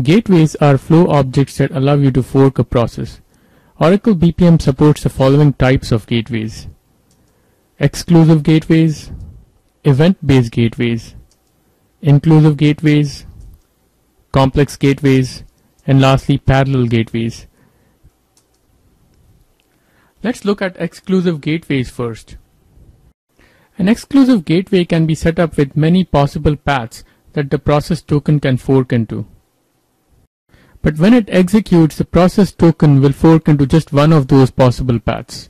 Gateways are flow objects that allow you to fork a process. Oracle BPM supports the following types of gateways. Exclusive gateways, event-based gateways, inclusive gateways, complex gateways, and lastly parallel gateways. Let's look at exclusive gateways first. An exclusive gateway can be set up with many possible paths that the process token can fork into. But when it executes, the process token will fork into just one of those possible paths.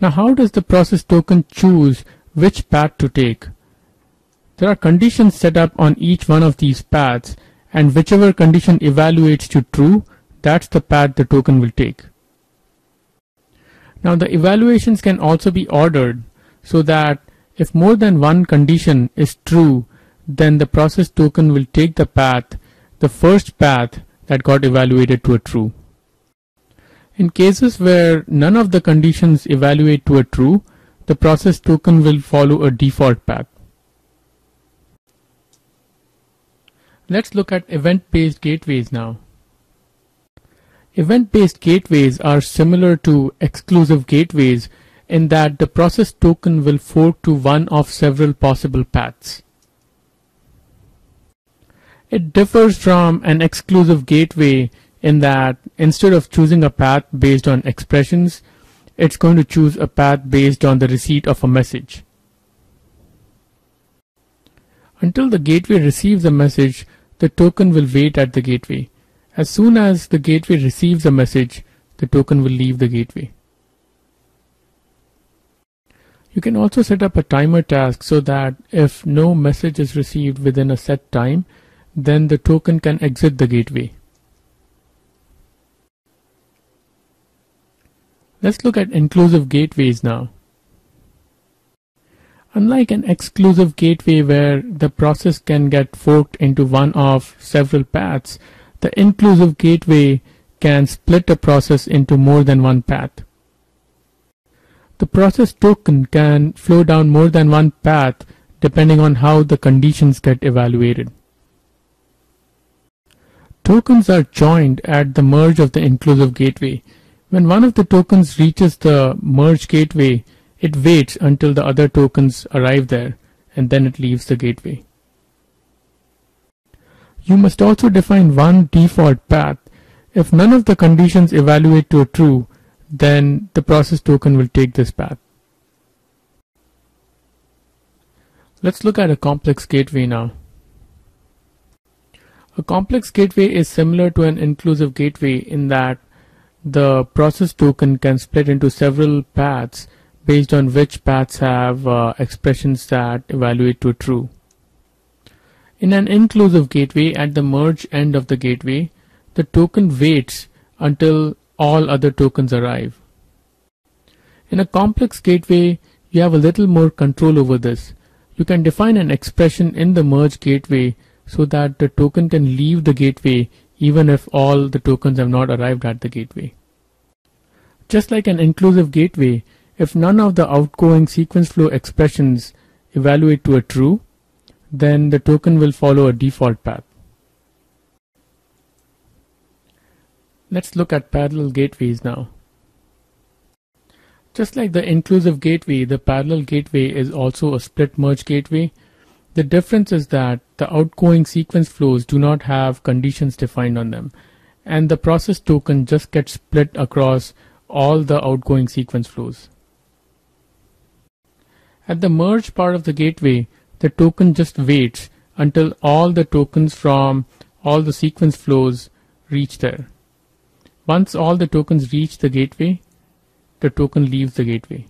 Now how does the process token choose which path to take? There are conditions set up on each one of these paths and whichever condition evaluates to true, that's the path the token will take. Now the evaluations can also be ordered so that if more than one condition is true, then the process token will take the path the first path that got evaluated to a true. In cases where none of the conditions evaluate to a true, the process token will follow a default path. Let's look at event-based gateways now. Event-based gateways are similar to exclusive gateways in that the process token will fork to one of several possible paths. It differs from an exclusive gateway in that instead of choosing a path based on expressions, it's going to choose a path based on the receipt of a message. Until the gateway receives a message, the token will wait at the gateway. As soon as the gateway receives a message, the token will leave the gateway. You can also set up a timer task so that if no message is received within a set time, then the token can exit the gateway. Let's look at inclusive gateways now. Unlike an exclusive gateway where the process can get forked into one of several paths, the inclusive gateway can split a process into more than one path. The process token can flow down more than one path depending on how the conditions get evaluated. Tokens are joined at the merge of the inclusive gateway. When one of the tokens reaches the merge gateway, it waits until the other tokens arrive there and then it leaves the gateway. You must also define one default path. If none of the conditions evaluate to a true, then the process token will take this path. Let's look at a complex gateway now. A complex gateway is similar to an inclusive gateway in that the process token can split into several paths based on which paths have uh, expressions that evaluate to true. In an inclusive gateway, at the merge end of the gateway, the token waits until all other tokens arrive. In a complex gateway, you have a little more control over this. You can define an expression in the merge gateway so that the token can leave the gateway even if all the tokens have not arrived at the gateway. Just like an inclusive gateway, if none of the outgoing sequence flow expressions evaluate to a true, then the token will follow a default path. Let's look at parallel gateways now. Just like the inclusive gateway, the parallel gateway is also a split merge gateway the difference is that the outgoing sequence flows do not have conditions defined on them, and the process token just gets split across all the outgoing sequence flows. At the merge part of the gateway, the token just waits until all the tokens from all the sequence flows reach there. Once all the tokens reach the gateway, the token leaves the gateway.